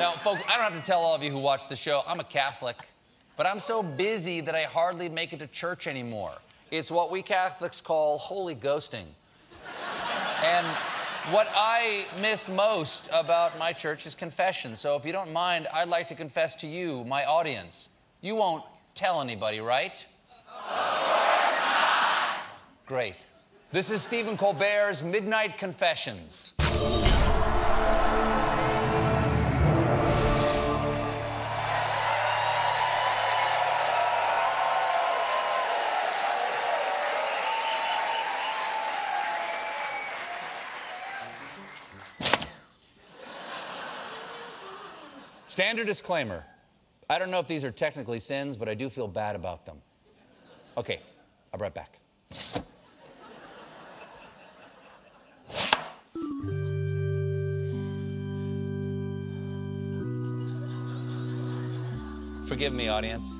Now, folks, I don't have to tell all of you who watch the show, I'm a Catholic, but I'm so busy that I hardly make it to church anymore. It's what we Catholics call holy ghosting. and what I miss most about my church is confession. So if you don't mind, I'd like to confess to you, my audience. You won't tell anybody, right? Great. This is Stephen Colbert's Midnight Confessions. Standard disclaimer. I don't know if these are technically sins, but I do feel bad about them. Okay, I'll be right back. Forgive me, audience.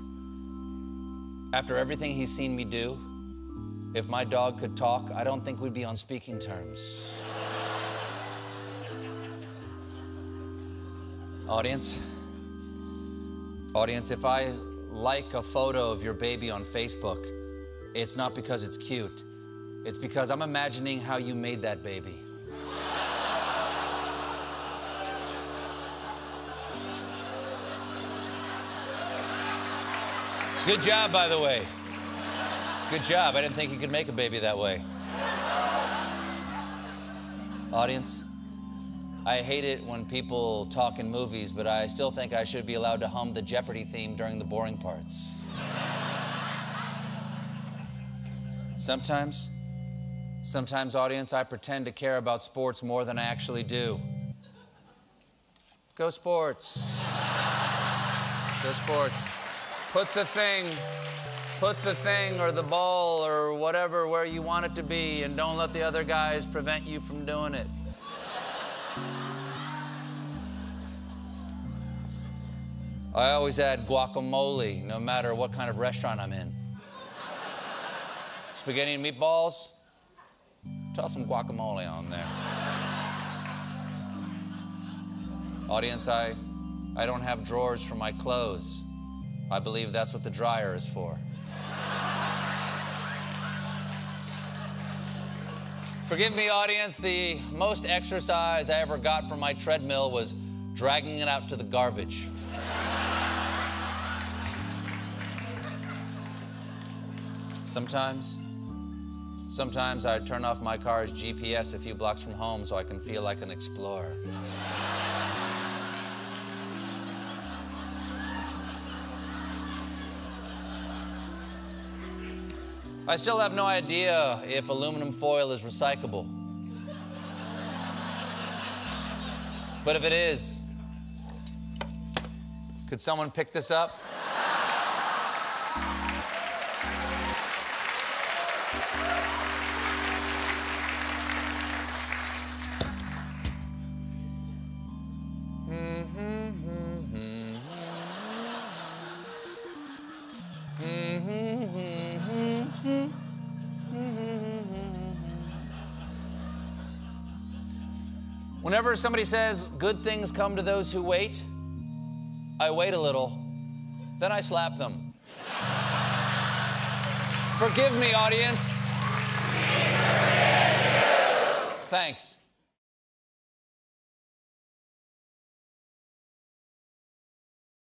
After everything he's seen me do, if my dog could talk, I don't think we'd be on speaking terms. Audience, audience, if I like a photo of your baby on Facebook, it's not because it's cute. It's because I'm imagining how you made that baby. Good job, by the way. Good job. I didn't think you could make a baby that way. Audience, I hate it when people talk in movies, but I still think I should be allowed to hum the Jeopardy theme during the boring parts. Sometimes, sometimes, audience, I pretend to care about sports more than I actually do. Go sports. Go sports. Put the thing, put the thing or the ball or whatever where you want it to be, and don't let the other guys prevent you from doing it. I always add guacamole no matter what kind of restaurant I'm in. Spaghetti and meatballs, toss some guacamole on there. Audience, I, I don't have drawers for my clothes. I believe that's what the dryer is for. Forgive me, audience, the most exercise I ever got from my treadmill was dragging it out to the garbage. Sometimes, sometimes I turn off my car's GPS a few blocks from home so I can feel like an explorer. I still have no idea if aluminum foil is recyclable. But if it is, could someone pick this up? Whenever somebody says, good things come to those who wait, I wait a little, then I slap them. Forgive me, audience. Thanks.